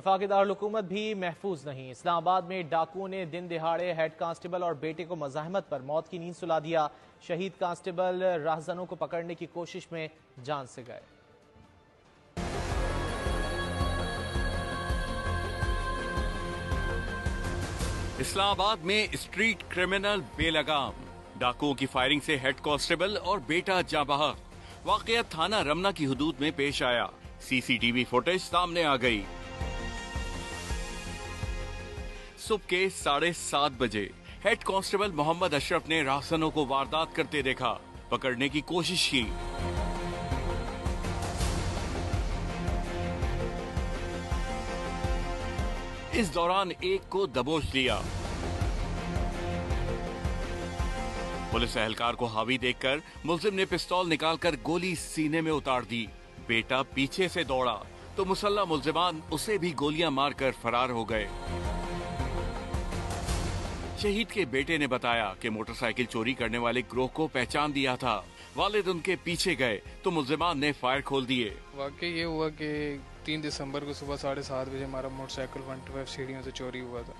वफाकदारकूमत भी महफूज नहीं। इस्लामाबाद में डाकुओं ने दिन दिहाड़े हेड कांस्टेबल और बेटे को मजाहमत पर मौत की नींद सुला दिया। शहीद कांस्टेबल राहजनों को पकड़ने की कोशिश में जान से गए। इस्लामाबाद में स्ट्रीट क्रिमिनल बेलगाम। डाकुओं की फायरिंग से हेड कांस्टेबल और बेटा जा बहक वाकया थाना रमना की हदूद में पेश आया। सीसीटीवी फुटेज सामने आ गई। सुबह के साढ़े सात बजे हेड कांस्टेबल मोहम्मद अशरफ ने राहसनों को वारदात करते देखा, पकड़ने की कोशिश की। इस दौरान एक को दबोच लिया। पुलिस एहलकार को हावी देखकर मुलजिम ने पिस्तौल निकालकर गोली सीने में उतार दी। बेटा पीछे से दौड़ा तो मुसल्ला मुलजिमान उसे भी गोलियाँ मारकर फरार हो गए। शहीद के बेटे ने बताया कि मोटरसाइकिल चोरी करने वाले ग्रोह को पहचान दिया था। वालिद उनके पीछे गए तो मुलजिमान ने फायर खोल दिए। वाकई ये हुआ कि तीन दिसंबर को सुबह साढ़े सात बजे हमारा मोटरसाइकिल वन टू सीढ़ियों से चोरी हुआ था।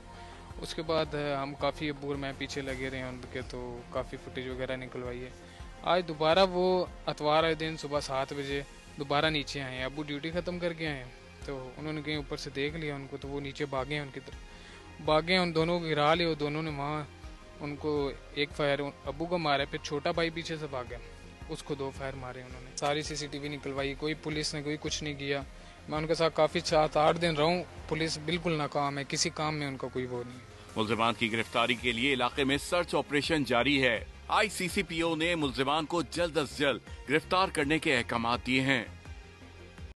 उसके बाद हम काफ़ी अबूर में पीछे लगे रहे उनके तो काफ़ी फुटेज वगैरह निकलवाई है। आज दोबारा वो अतवार आए दिन सुबह सात बजे, दोबारा नीचे आए हैं। अबू ड्यूटी ख़त्म करके आए हैं तो उन्होंने कहीं ऊपर से देख लिया उनको तो वो नीचे भागे हैं उनकी तरफ़। भागे उन दोनों को गिरा लिया, दोनों ने वहाँ उनको एक फायर अबू को मारा, फिर छोटा भाई पीछे से भागे। उसको दो फायर मारे उन्होंने। सारी सीसीटीवी निकलवाई, कोई पुलिस ने कोई कुछ नहीं किया। मैं उनके साथ काफ़ी सात, आठ दिन रहूँ, पुलिस बिल्कुल नाकाम है, किसी काम में उनका कोई वो नहीं। मुलजिमान की गिरफ्तारी के लिए इलाके में सर्च ऑपरेशन जारी है। आईसीसीपीओ ने मुलजिमान को जल्द अज जल्द गिरफ़्तार करने के अहकाम दिए हैं।